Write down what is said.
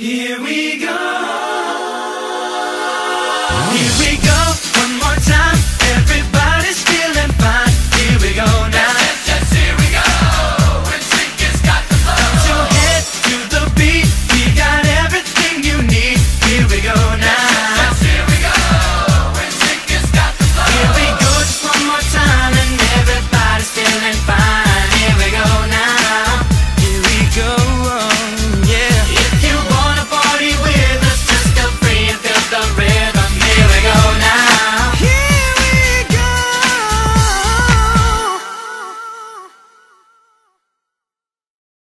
Here we go.